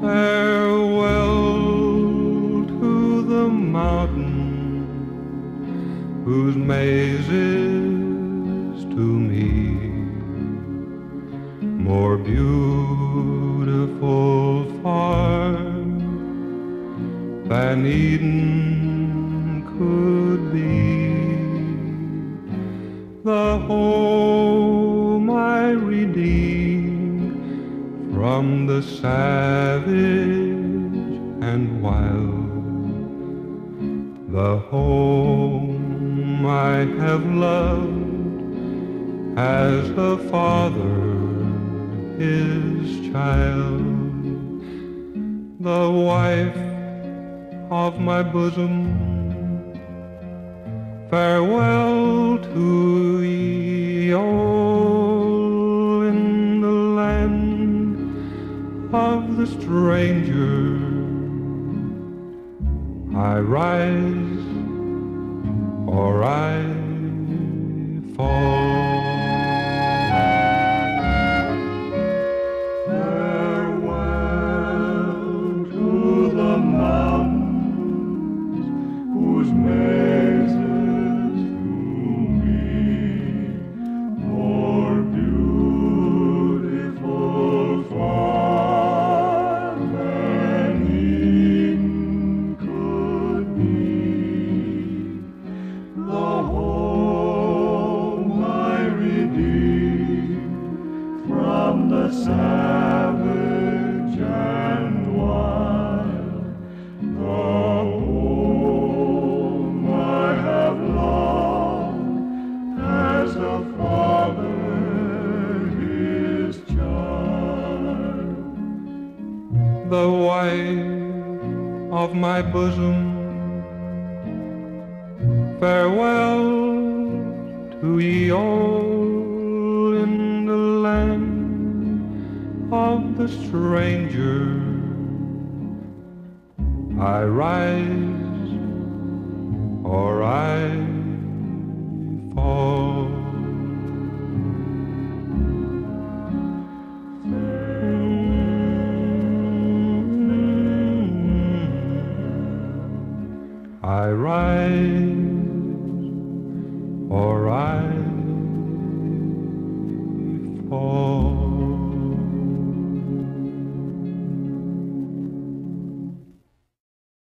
Farewell to the mountain whose mazes to me more beautiful far than Eden could be. The home I redeem from the savage and wild. The home I have loved as a father his child. The wife of my bosom. Farewell to ye all in the land of the stranger. I rise or I the father, his child, the wife of my bosom. Farewell to ye all in the land of the stranger. I rise I rise or